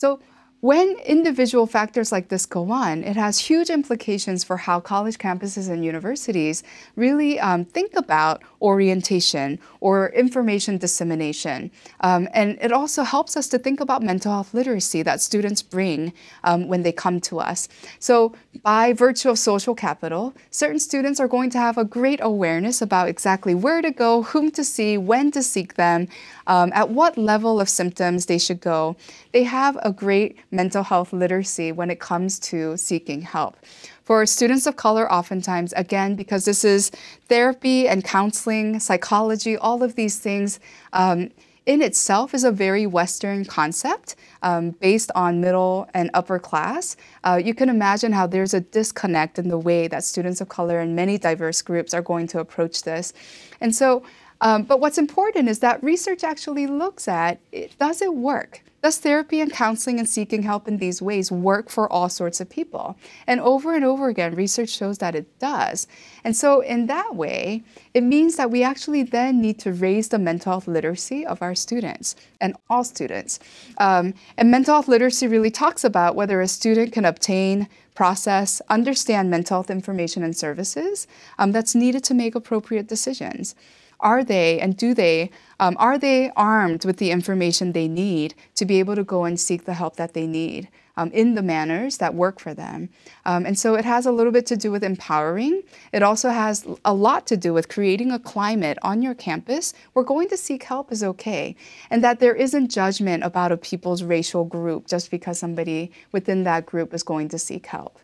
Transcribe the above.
So when individual factors like this go on, it has huge implications for how college campuses and universities really um, think about orientation or information dissemination. Um, and it also helps us to think about mental health literacy that students bring um, when they come to us. So by virtue of social capital, certain students are going to have a great awareness about exactly where to go, whom to see, when to seek them, um, at what level of symptoms they should go. They have a great mental health literacy when it comes to seeking help. For students of color, oftentimes, again, because this is therapy and counseling, psychology, all of these things. Um, in itself is a very Western concept um, based on middle and upper class. Uh, you can imagine how there's a disconnect in the way that students of color and many diverse groups are going to approach this. And so um, but what's important is that research actually looks at it, does it work? Does therapy and counseling and seeking help in these ways work for all sorts of people? And over and over again, research shows that it does. And so, in that way, it means that we actually then need to raise the mental health literacy of our students and all students. Um, and mental health literacy really talks about whether a student can obtain, process, understand mental health information and services um, that's needed to make appropriate decisions are they and do they um, are they armed with the information they need to be able to go and seek the help that they need um, in the manners that work for them? Um, and so it has a little bit to do with empowering. It also has a lot to do with creating a climate on your campus where going to seek help is okay and that there isn't judgment about a people's racial group just because somebody within that group is going to seek help